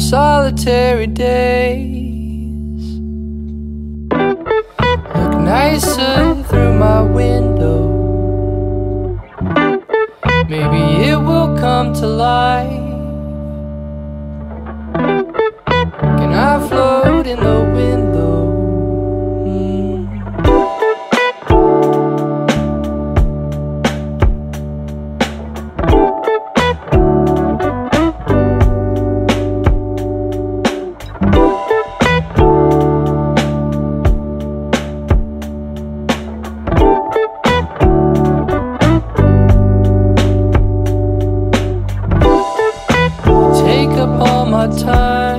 solitary days. Look nicer hard time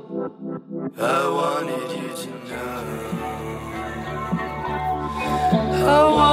I wanted you to know. I